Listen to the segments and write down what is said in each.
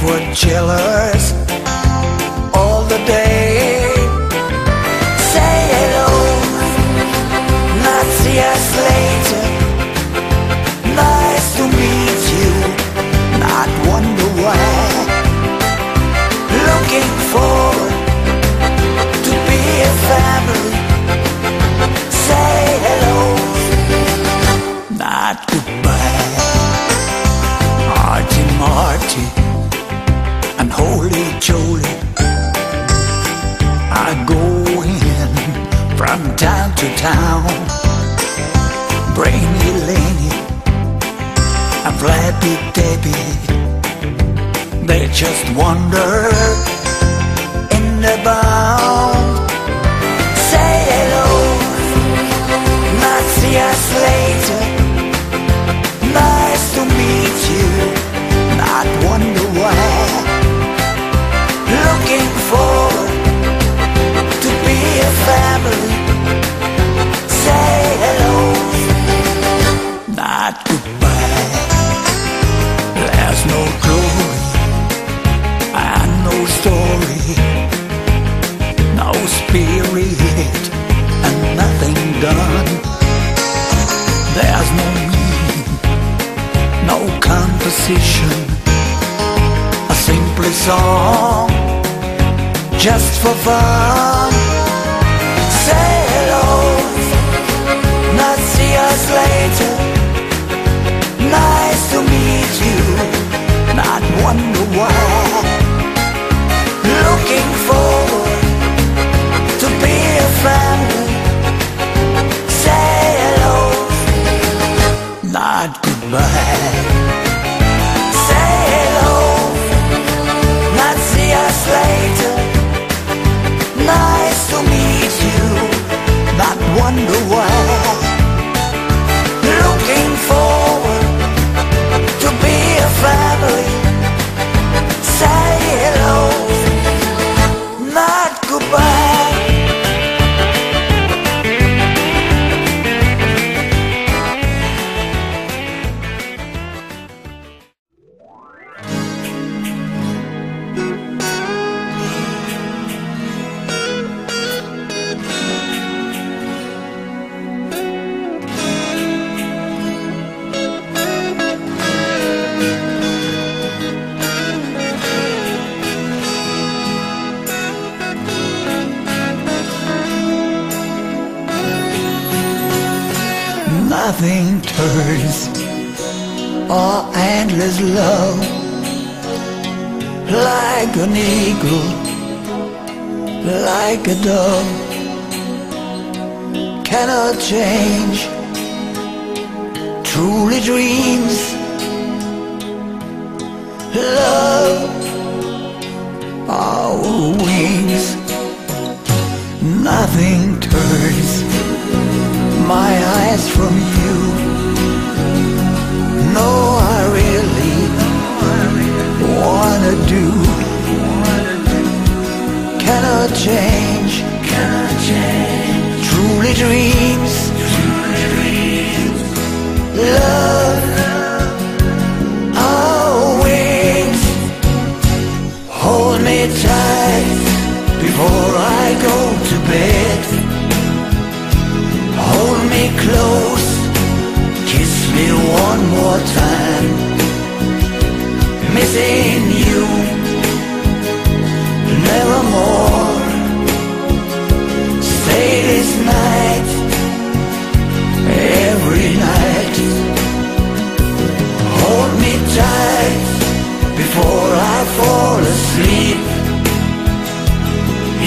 were jealous from town to town. Brainy Laney and Flappy Debbie, they just wander in the bound. No glory and no story, no spirit and nothing done. There's no meaning, no composition, a simple song just for fun. Say hello, not see us later. Nice wonder why. Nothing turns. Our endless love. Like an eagle, like a dove, cannot change. Truly dreams, love, our wings. Nothing turns my eyes from you. No, I really wanna do. Cannot change. Truly dreams. Love. Our wings. Hold me tight before I go to bed. Me close, kiss me one more time. Missing you, nevermore. Stay this night, every night. Hold me tight before I fall asleep.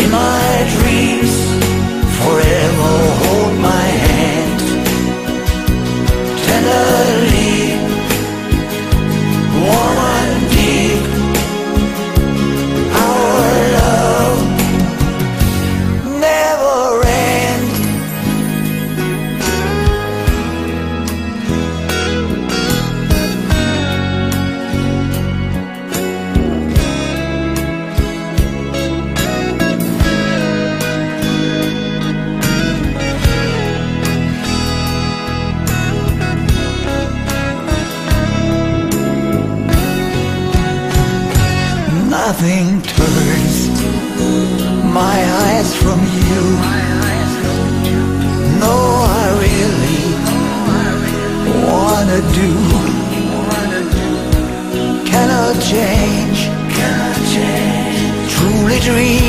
In my dreams, Truly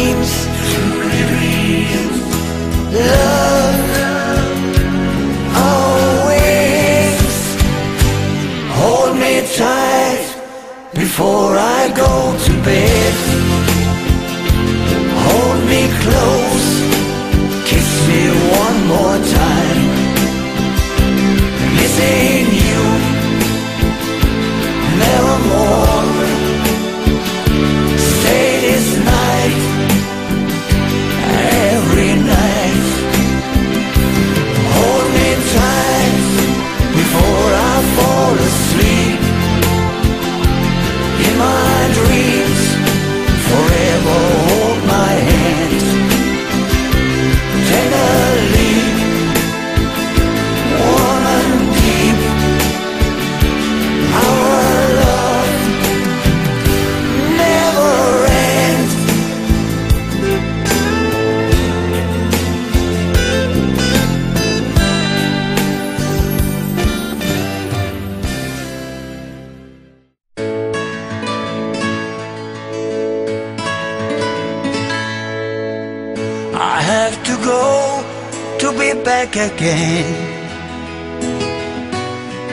back again.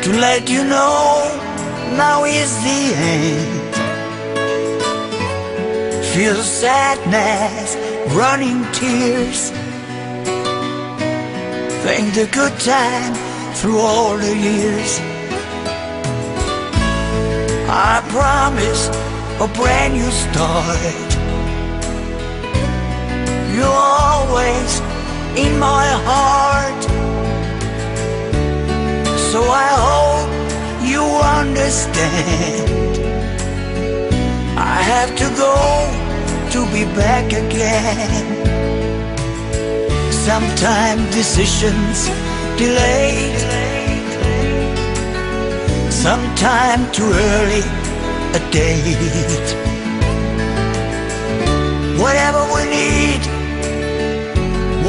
To let you know now is the end. Feel sadness, running tears. Think the good time through all the years. I promise a brand new start. You're always in my heart. So I hope you understand. I have to go to be back again. Sometimes decisions delayed. Sometime too early a date. Whatever we need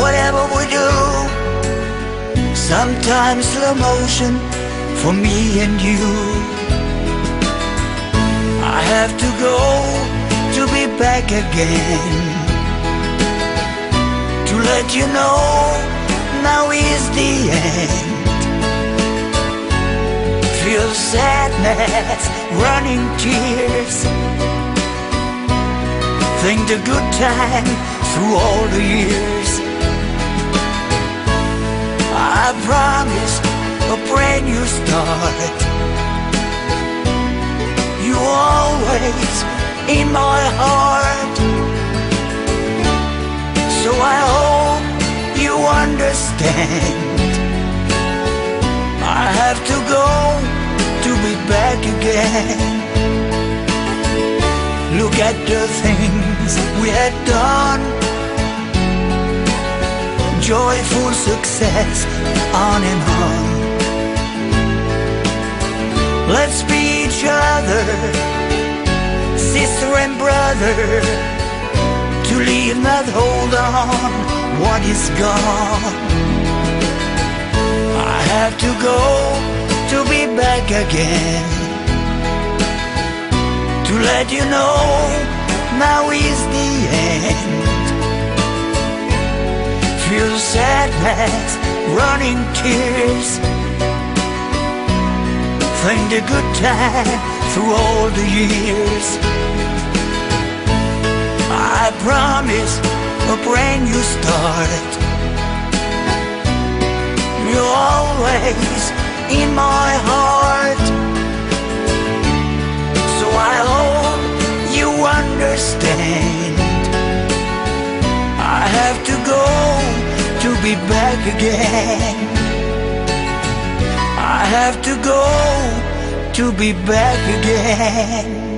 whatever we do. Sometimes slow motion for me and you. I have to go to be back again. To let you know now is the end. Feel sadness, running tears. Think the good time through all the years. I promise a brand new start. You always in my heart. So I hope you understand. I have to go to be back again. Look at the things we had done joyful success on and on. Let's be each other, sister and brother, to leave not hold on what is gone. I have to go to be back again, to let you know now is the end feel sadness, running tears. Find the good time through all the years. I promise a brand new start. You're always in my heart. Again. I have to go to be back again.